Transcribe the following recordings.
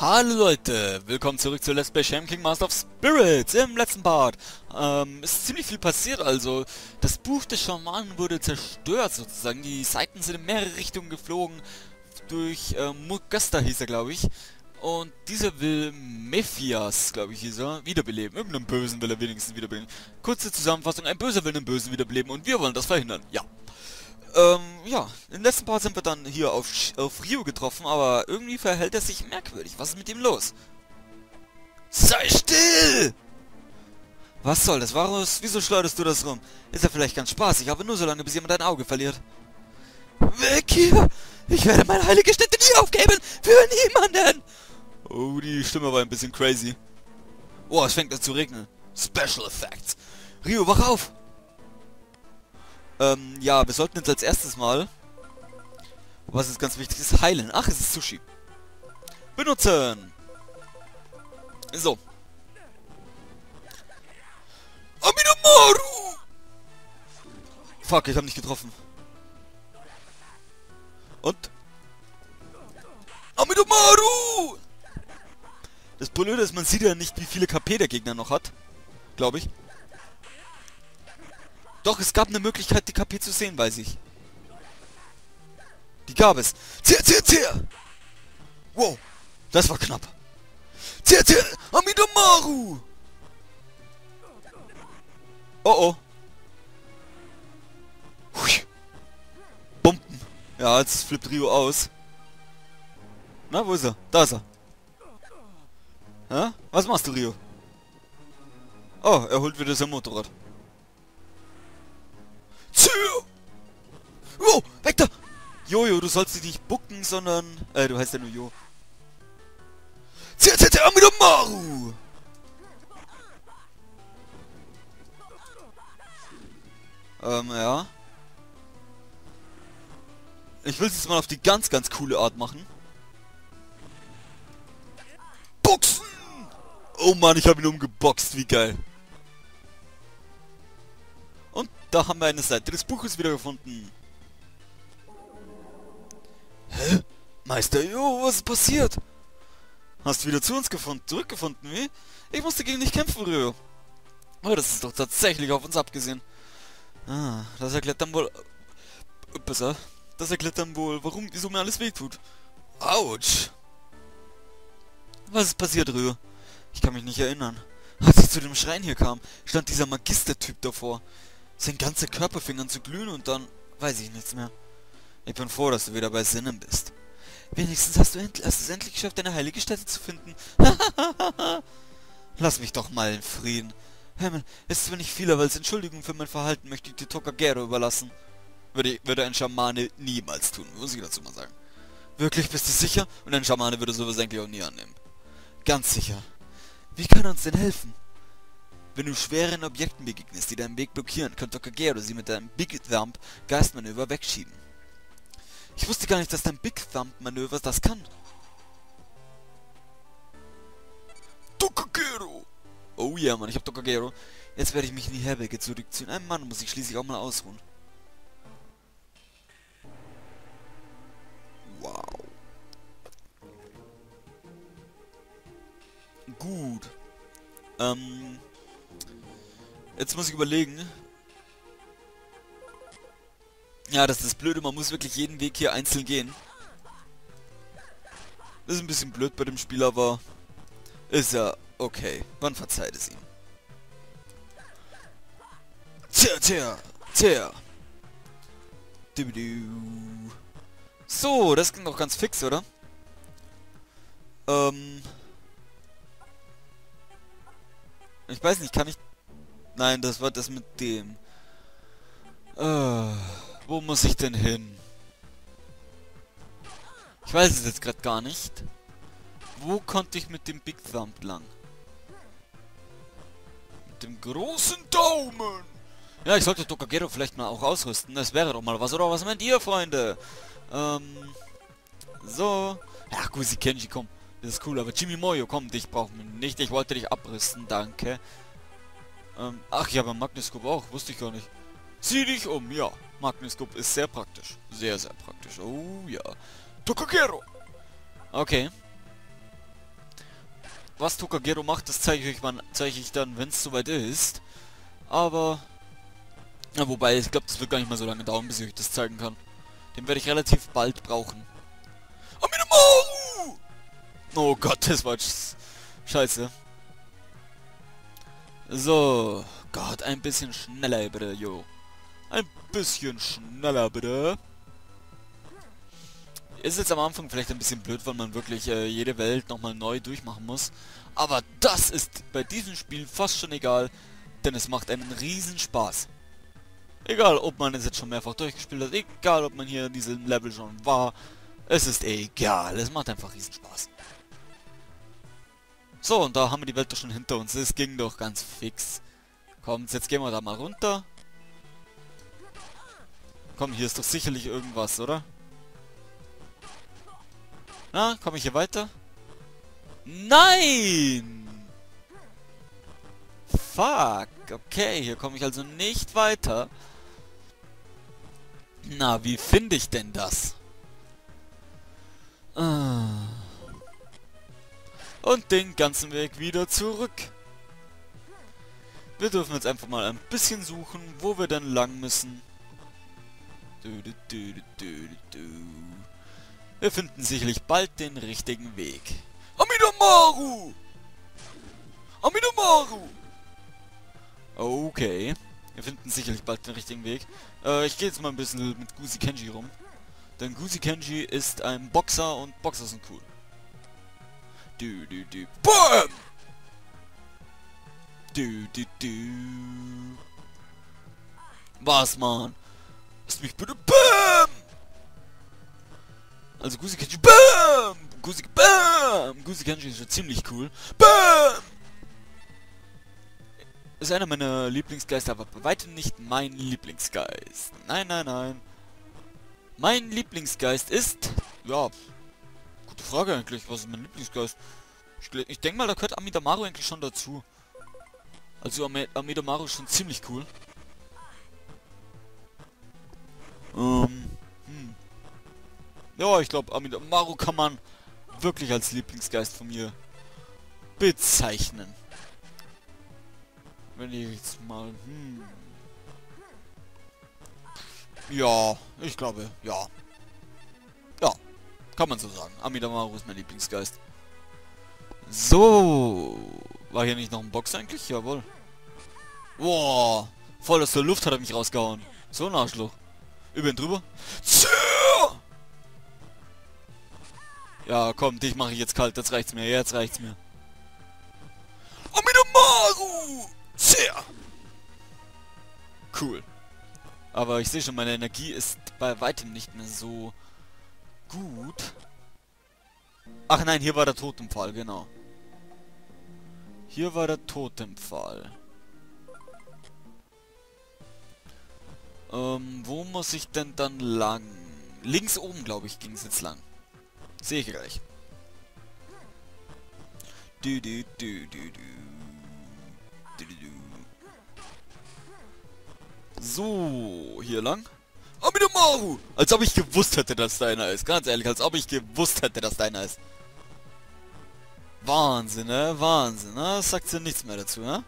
Hallo Leute, willkommen zurück zu Let's Play Sham King Master of Spirits. Im letzten Part ähm, ist ziemlich viel passiert, also das Buch des Schamanen wurde zerstört sozusagen. Die Seiten sind in mehrere Richtungen geflogen, durch ähm, Mugasta hieß er glaube ich. Und dieser will Mephias, glaube ich, hieß er, wiederbeleben. Irgendeinen Bösen will er wenigstens wiederbeleben. Kurze Zusammenfassung, ein Böser will einen Bösen wiederbeleben und wir wollen das verhindern. Ja. Ähm, ja, im letzten Part sind wir dann hier auf, auf Rio getroffen, aber irgendwie verhält er sich merkwürdig. Was ist mit ihm los? Sei still! Was soll das, Varus? Wieso schleuderst du das rum? Ist ja vielleicht ganz spaßig, aber nur solange, bis jemand ein Auge verliert. Weg hier! Ich werde meine heilige Stätte nie aufgeben! Für niemanden! Oh, die Stimme war ein bisschen crazy. Oh, es fängt an zu regnen. Special Effects. Rio, wach auf! Ähm, ja, wir sollten jetzt als erstes mal, was ist ganz wichtig ist, heilen. Ach, es ist Sushi. Benutzen! So. Aminomaru! Fuck, ich habe nicht getroffen. Und? Aminomaru! Das Blöde ist, man sieht ja nicht, wie viele KP der Gegner noch hat. Glaube ich. Doch, es gab eine Möglichkeit, die KP zu sehen, weiß ich. Die gab es. Zier, zier, zier! Wow, das war knapp. Zier, zier! Amidamaru! Oh oh. Hui. Bumpen. Ja, jetzt flippt Rio aus. Na, wo ist er? Da ist er. Hä? Was machst du, Rio? Oh, er holt wieder sein Motorrad. Oh, weg da! Jojo, du sollst dich nicht bucken, sondern... Äh, du heißt ja nur Jo. ZZT Maru! Ähm, ja. Ich will es jetzt mal auf die ganz, ganz coole Art machen. Boxen! Oh Mann, ich habe ihn umgeboxt, wie geil. Da haben wir eine Seite des Buches wiedergefunden. Hä? Meister Jo, was ist passiert? Hast du wieder zu uns gefunden, zurückgefunden, wie? Ich musste gegen dich kämpfen, Ryo. Oh, das ist doch tatsächlich auf uns abgesehen. Ah, das erklärt dann wohl... Besser. Das erklärt dann wohl, warum, wieso mir alles wehtut. Autsch. Was ist passiert, Ryo? Ich kann mich nicht erinnern. Als ich zu dem Schrein hier kam, stand dieser Magistertyp davor. Sein ganzer Körper fing an zu glühen und dann weiß ich nichts mehr. Ich bin froh, dass du wieder bei Sinnen bist. Wenigstens hast du end hast es endlich geschafft, eine heilige Stätte zu finden. Lass mich doch mal in Frieden. Himmel, ist zwar nicht viel, aber als Entschuldigung für mein Verhalten möchte ich dir Tokagero überlassen. Würde, würde ein Schamane niemals tun, muss ich dazu mal sagen. Wirklich, bist du sicher? Und ein Schamane würde sowas eigentlich auch nie annehmen. Ganz sicher. Wie kann er uns denn helfen? Wenn du schweren Objekten begegnest, die deinen Weg blockieren, kann Tokagero sie mit deinem Big Thump Geistmanöver wegschieben. Ich wusste gar nicht, dass dein Big Thumb Manöver das kann. Tokagero! Oh ja, yeah, Mann, ich hab Tokagero. Jetzt werde ich mich in die Herberge zurückziehen. Ein Mann muss ich schließlich auch mal ausruhen. Wow. Gut. Ähm. Jetzt muss ich überlegen, ja, das ist das Blöde, man muss wirklich jeden Weg hier einzeln gehen. Das ist ein bisschen blöd bei dem Spiel, aber ist ja okay. Man verzeiht es ihm. Tja, tja, tja. So, das ging doch ganz fix, oder? Ähm... Ich weiß nicht, kann ich... Nein, das war das mit dem... Äh... Wo muss ich denn hin? Ich weiß es jetzt gerade gar nicht. Wo konnte ich mit dem Big Thumb lang? Mit dem großen Daumen! Ja, ich sollte Tokagero vielleicht mal auch ausrüsten. Das wäre doch mal was. Oder was meint ihr, Freunde? Ähm... So... Ja, Gusi Kenji, komm. Das ist cool, aber Jimmy Moyo, komm, dich brauchen wir nicht. Ich wollte dich abrüsten, danke. Ähm, ach, ja, aber Magnuscope auch. Wusste ich gar nicht. Sieh dich um, ja. Magnescope ist sehr praktisch. Sehr, sehr praktisch. Oh ja. Tokagero! Okay. was Tokagero macht, das zeige ich euch mal, zeige ich dann, wenn es soweit ist. Aber, ja, wobei, ich glaube, das wird gar nicht mal so lange dauern, bis ich euch das zeigen kann. Den werde ich relativ bald brauchen. Aminomaru! Oh Gott, das war scheiße. So, Gott, ein bisschen schneller bitte, jo. Ein bisschen schneller bitte. Ist jetzt am Anfang vielleicht ein bisschen blöd, weil man wirklich äh, jede Welt nochmal neu durchmachen muss. Aber das ist bei diesem Spiel fast schon egal, denn es macht einen riesen Spaß. Egal, ob man es jetzt schon mehrfach durchgespielt hat, egal, ob man hier in diesem Level schon war. Es ist egal, es macht einfach riesen Spaß. So, und da haben wir die Welt doch schon hinter uns. Es ging doch ganz fix. Kommt, jetzt gehen wir da mal runter. Komm, hier ist doch sicherlich irgendwas, oder? Na, komme ich hier weiter? Nein! Fuck. Okay, hier komme ich also nicht weiter. Na, wie finde ich denn das? Und den ganzen Weg wieder zurück. Wir dürfen jetzt einfach mal ein bisschen suchen, wo wir denn lang müssen. Wir finden sicherlich bald den richtigen Weg. Amidamaru! Amidamaru! Okay. Wir finden sicherlich bald den richtigen Weg. Äh, ich gehe jetzt mal ein bisschen mit Gusi Kenji rum. Denn Gusi Kenji ist ein Boxer und Boxer sind cool. Du, du, du. BAM! Du, du, du. Was, Mann? Lass mich bitte BAM! Also Gusi Kenji BAM! Gusi BAM! Gusi Kenji ist schon ziemlich cool. BAM! Ist einer meiner Lieblingsgeister, aber bei weitem nicht mein Lieblingsgeist. Nein, nein, nein. Mein Lieblingsgeist ist... Ja, gute Frage eigentlich. Was ist mein Lieblingsgeist? Ich, ich denke mal, da gehört Amidamaru eigentlich schon dazu. Also Am Amidamaru ist schon ziemlich cool. Ähm, hm. Ja, ich glaube, Amidamaru kann man wirklich als Lieblingsgeist von mir bezeichnen. Wenn ich jetzt mal... Hm. Ja, ich glaube, ja. Ja, kann man so sagen. Amidamaru ist mein Lieblingsgeist. So. War hier nicht noch ein Box eigentlich? Jawohl. Boah. Voll aus der Luft hat er mich rausgehauen. So ein Arschloch. Über ihn drüber. Ja, komm, dich mache ich jetzt kalt. Jetzt reicht's mir. Jetzt reicht's mir. Amidamaru! Sehr! Cool. Aber ich sehe schon, meine Energie ist bei weitem nicht mehr so gut. Ach nein, hier war der Totempfahl, genau. Hier war der Totempfahl. Ähm, wo muss ich denn dann lang? Links oben, glaube ich, ging es jetzt lang. Sehe ich gleich. Du, du, du, du, du. So, hier lang. Amidamaru! Als ob ich gewusst hätte, dass deiner ist. Ganz ehrlich, als ob ich gewusst hätte, dass deiner ist. Wahnsinn, ne? Wahnsinn, ne? Das sagt ja nichts mehr dazu, ne?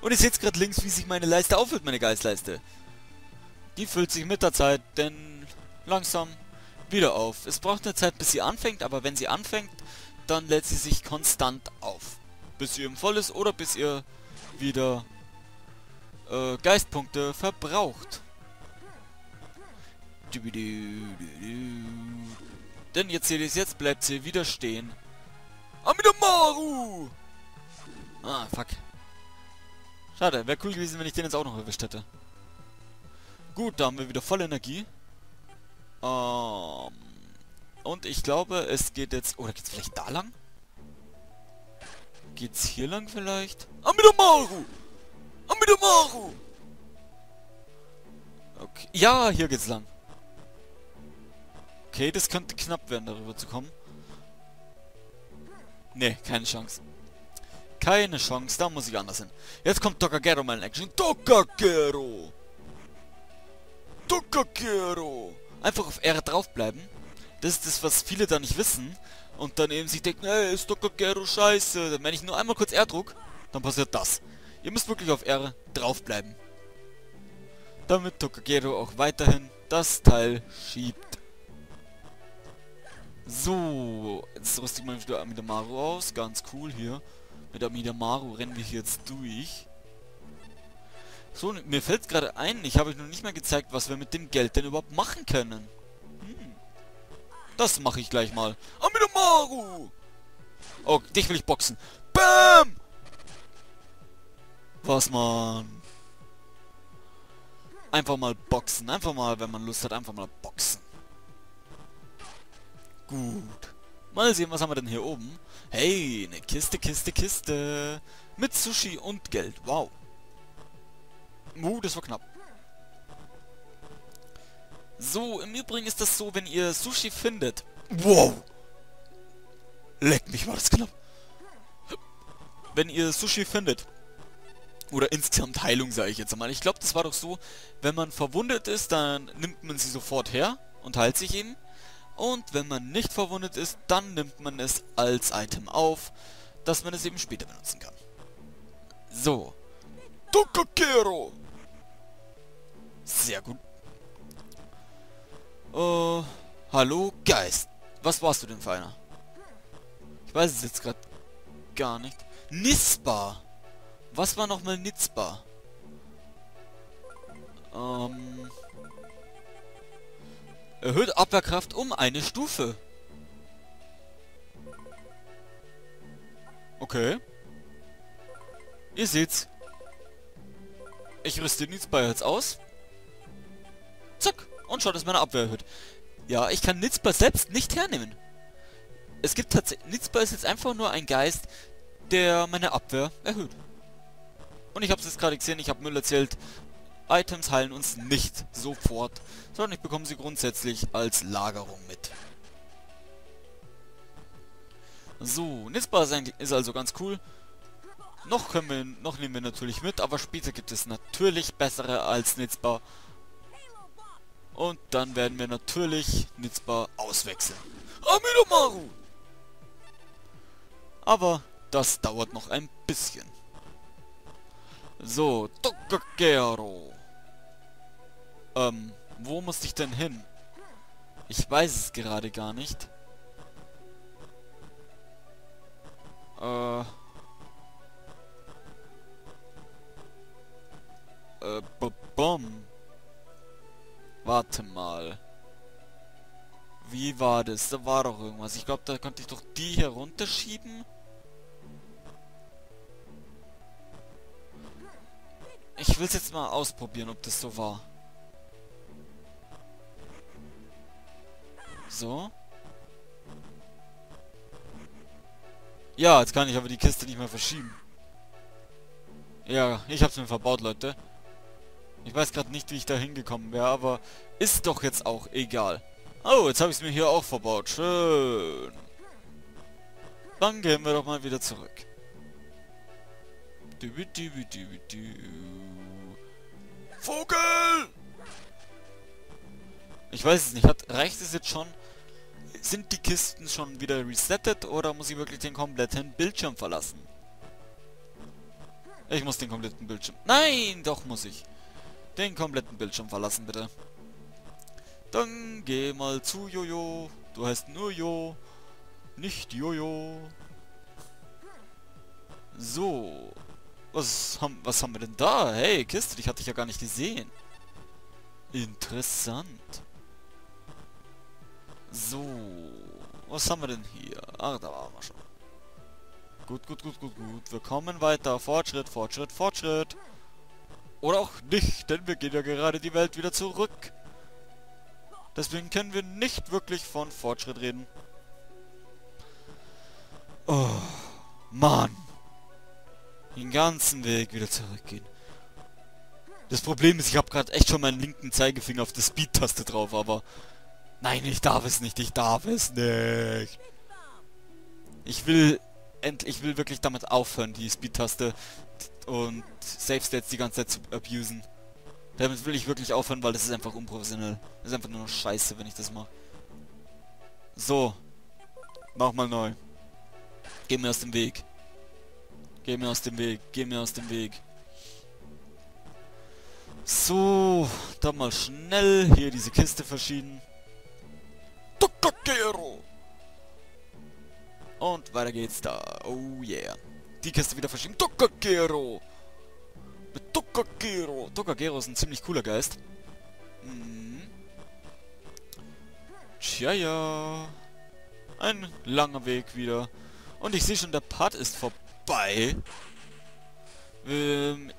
Und ihr seht gerade links, wie sich meine Leiste auffüllt, meine Geistleiste. Die füllt sich mit der Zeit, denn langsam wieder auf. Es braucht eine Zeit, bis sie anfängt, aber wenn sie anfängt, dann lädt sie sich konstant auf. Bis sie eben voll ist oder bis ihr wieder äh, Geistpunkte verbraucht. Denn jetzt seht ihr es, jetzt bleibt sie wieder stehen. Amidamaru! Ah, fuck. Schade, wäre cool gewesen, wenn ich den jetzt auch noch erwischt hätte. Gut, da haben wir wieder volle Energie. Ähm, und ich glaube, es geht jetzt... Oder geht's vielleicht da lang? Geht's hier lang vielleicht? Amidamaru! Amidamaru! Okay. Ja, hier geht's lang. Okay, das könnte knapp werden, darüber zu kommen. Ne, keine Chance. Keine Chance, da muss ich anders hin. Jetzt kommt Tokagero mal in Action. Tokagero! Tokagero! Einfach auf R draufbleiben. Das ist das, was viele da nicht wissen. und dann eben sich denken, hey, ist Dr. Gero scheiße. Wenn ich nur einmal kurz R druck, dann passiert das. Ihr müsst wirklich auf R draufbleiben. Damit Dr. Gero auch weiterhin das Teil schiebt. So, jetzt rüste ich mal wieder Amidamaru aus. Ganz cool hier. Mit Amidamaru rennen wir hier jetzt durch. So, mir fällt gerade ein, ich habe euch noch nicht mal gezeigt, was wir mit dem Geld denn überhaupt machen können. Hm. Das mache ich gleich mal. Amidamaru! Oh, dich will ich boxen. Bam! Was, man? Einfach mal boxen. Einfach mal, wenn man Lust hat, einfach mal boxen. Gut. Mal sehen, was haben wir denn hier oben? Hey, eine Kiste, Kiste, Kiste. Mit Sushi und Geld. Wow. Uh, das war knapp. So, im Übrigen ist das so, wenn ihr Sushi findet. Wow. Leck mich, war das knapp. Wenn ihr Sushi findet. Oder insgesamt Heilung, sage ich jetzt einmal. Ich glaube, das war doch so, wenn man verwundet ist, dann nimmt man sie sofort her und heilt sich eben. Und wenn man nicht verwundet ist, dann nimmt man es als Item auf, dass man es eben später benutzen kann. So. Dokakero! Sehr gut. Uh, hallo, Geist. Was warst du denn für einer? Ich weiß es jetzt gerade gar nicht. Nispa! Was war nochmal Nitzba? Ähm... Erhöht Abwehrkraft um eine Stufe. Okay. Ihr seht's. Ich rüste Nitzba jetzt aus. Zack. Und schaut, dass meine Abwehr erhöht. Ja, ich kann Nitzba selbst nicht hernehmen. Es gibt tatsächlich... Nitzba ist jetzt einfach nur ein Geist, der meine Abwehr erhöht. Und ich habe es jetzt gerade gesehen, ich habe Müll erzählt, Items heilen uns nicht sofort, sondern ich bekomme sie grundsätzlich als Lagerung mit. So, Nispa ist also ganz cool. Noch können wir, noch nehmen wir natürlich mit, aber später gibt es natürlich bessere als Nitzbar. Und dann werden wir natürlich Nitzbar auswechseln. Amidomaru! Aber das dauert noch ein bisschen. So, Tokagero. Ähm, wo muss ich denn hin? Ich weiß es gerade gar nicht. Äh... Äh, bom. Warte mal. Wie war das? Da war doch irgendwas. Ich glaube, da konnte ich doch die hier runterschieben. Ich will es jetzt mal ausprobieren, ob das so war. So. Ja, jetzt kann ich aber die Kiste nicht mehr verschieben. Ja, ich hab's mir verbaut, Leute. Ich weiß gerade nicht, wie ich da hingekommen wäre, aber ist doch jetzt auch egal. Oh, jetzt habe ich es mir hier auch verbaut. Schön. Dann gehen wir doch mal wieder zurück. Vogel! Ich weiß es nicht. Hat, reicht es jetzt schon? Sind die Kisten schon wieder resettet oder muss ich wirklich den kompletten Bildschirm verlassen? Ich muss den kompletten Bildschirm... Nein, doch muss ich. Den kompletten Bildschirm verlassen, bitte. Dann geh mal zu Jojo. Du heißt nur Jo. Nicht Jojo. So. Was haben, was haben wir denn da? Hey, Kiste, dich hatte ich ja gar nicht gesehen. Interessant. So. Was haben wir denn hier? Ach, da waren wir schon. Gut, gut, gut, gut, gut. Wir kommen weiter. Fortschritt, Fortschritt, Fortschritt. Oder auch nicht, denn wir gehen ja gerade die Welt wieder zurück. Deswegen können wir nicht wirklich von Fortschritt reden. Oh, Mann den ganzen Weg wieder zurückgehen. Das Problem ist, ich habe gerade echt schon meinen linken Zeigefinger auf der Speed-Taste drauf, aber... Nein, ich darf es nicht, ich darf es nicht. Ich will endlich, ich will wirklich damit aufhören, die Speed-Taste und Safe States die ganze Zeit zu abusen. Damit will ich wirklich aufhören, weil das ist einfach unprofessionell. Das ist einfach nur noch scheiße, wenn ich das mache. So. Mach mal neu. Geh mir aus dem Weg. Geh mir aus dem Weg. Geh mir aus dem Weg. So, dann mal schnell hier diese Kiste verschieben. Und weiter geht's da. Oh yeah. Die Kiste wieder verschieben. Tokakero! Mit Tokakero. Tokakero ist ein ziemlich cooler Geist. Mhm. Tja, ja. Ein langer Weg wieder. Und ich sehe schon, der Part ist vorbei. Ähm,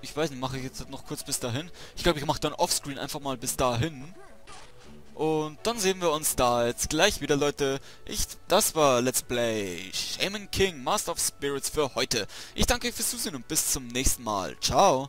ich weiß nicht, mache ich jetzt noch kurz bis dahin. Ich glaube, ich mache dann offscreen einfach mal bis dahin. Und dann sehen wir uns da jetzt gleich wieder, Leute. Ich, das war Let's Play Shaman King, Master of Spirits für heute. Ich danke euch fürs Zusehen und bis zum nächsten Mal. Ciao.